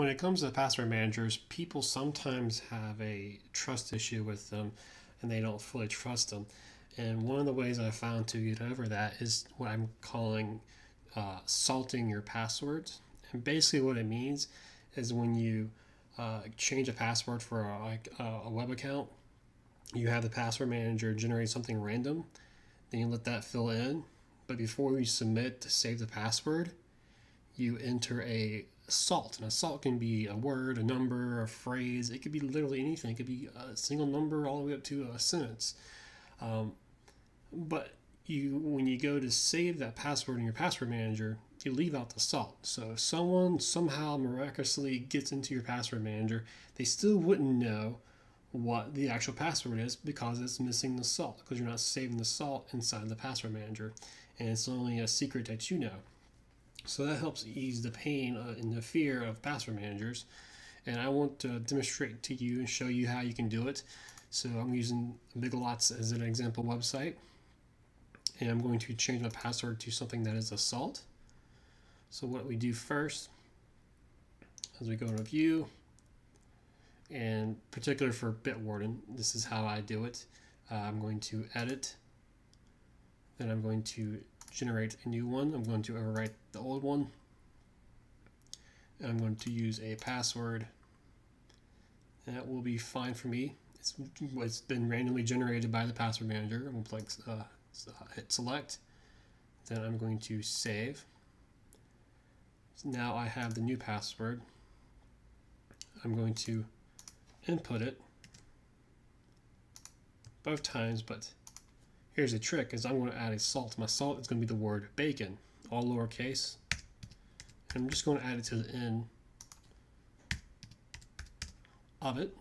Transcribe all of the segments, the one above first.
When it comes to password managers, people sometimes have a trust issue with them and they don't fully trust them. And one of the ways I found to get over that is what I'm calling uh, salting your passwords. And basically, what it means is when you uh, change a password for a, like a web account, you have the password manager generate something random, then you let that fill in. But before you submit to save the password, you enter a salt. And a salt can be a word, a number, a phrase. It could be literally anything. It could be a single number all the way up to a sentence. Um, but you, when you go to save that password in your password manager, you leave out the salt. So if someone somehow miraculously gets into your password manager, they still wouldn't know what the actual password is because it's missing the salt because you're not saving the salt inside the password manager and it's only a secret that you know. So that helps ease the pain uh, and the fear of password managers. And I want to demonstrate to you and show you how you can do it. So I'm using BigLots as an example website. And I'm going to change my password to something that is a salt. So what we do first is we go to view and particular for Bitwarden, this is how I do it. Uh, I'm going to edit, then I'm going to generate a new one. I'm going to overwrite the old one. And I'm going to use a password. That will be fine for me. It's, it's been randomly generated by the password manager. I'm going to click, uh, hit select. Then I'm going to save. So now I have the new password. I'm going to input it both times, but Here's a trick is I'm going to add a salt. My salt is going to be the word bacon, all lowercase. And I'm just going to add it to the end of it.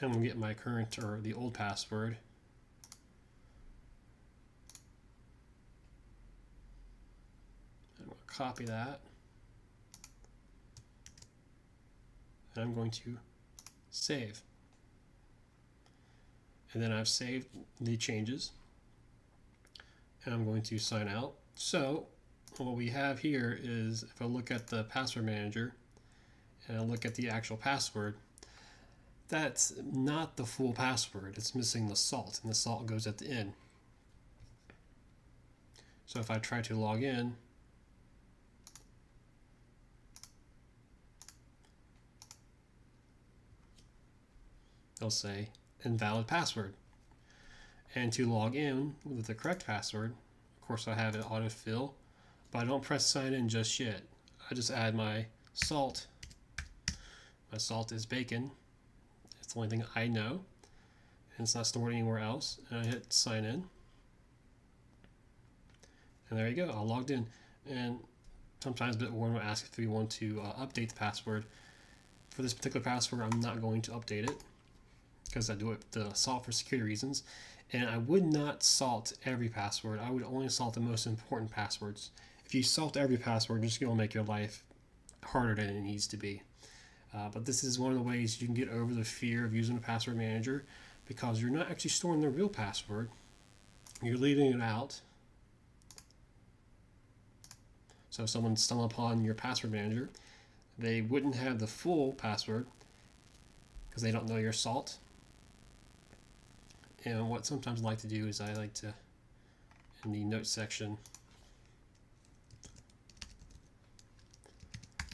And we'll get my current or the old password. I'm going to copy that. And I'm going to save and then I've saved the changes and I'm going to sign out. So what we have here is if I look at the password manager and I look at the actual password, that's not the full password. It's missing the salt and the salt goes at the end. So if I try to log in, it'll say invalid password. And to log in with the correct password, of course I have it autofill, but I don't press sign in just yet. I just add my salt. My salt is bacon. It's the only thing I know. And it's not stored anywhere else. And I hit sign in. And there you go, I logged in. And sometimes Bitwarden will ask if we want to uh, update the password. For this particular password, I'm not going to update it because I do it the salt for security reasons. And I would not salt every password. I would only salt the most important passwords. If you salt every password, it's going to make your life harder than it needs to be. Uh, but this is one of the ways you can get over the fear of using a password manager because you're not actually storing the real password. You're leaving it out. So if someone stumbled upon your password manager, they wouldn't have the full password because they don't know your salt and what sometimes I like to do is I like to, in the notes section,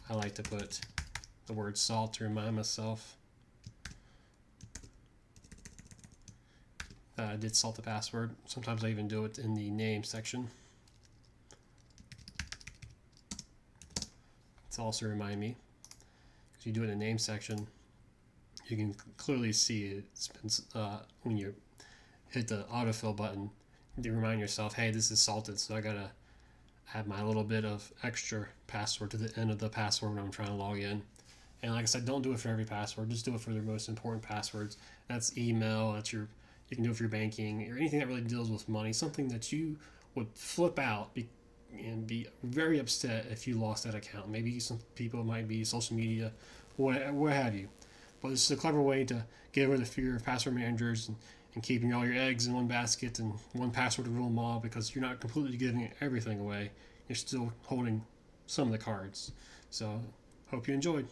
I like to put the word salt to remind myself that I did salt the password. Sometimes I even do it in the name section. To also remind me, because you do it in the name section, you can clearly see it's been, uh, when you hit the autofill button to remind yourself, hey, this is salted, so I gotta add my little bit of extra password to the end of the password when I'm trying to log in. And like I said, don't do it for every password. Just do it for the most important passwords. That's email. That's your. You can do it for your banking or anything that really deals with money. Something that you would flip out be, and be very upset if you lost that account. Maybe some people might be social media, what, what have you. But this is a clever way to get over the fear of password managers and, and keeping all your eggs in one basket and one password to rule them all because you're not completely giving everything away. You're still holding some of the cards. So, hope you enjoyed.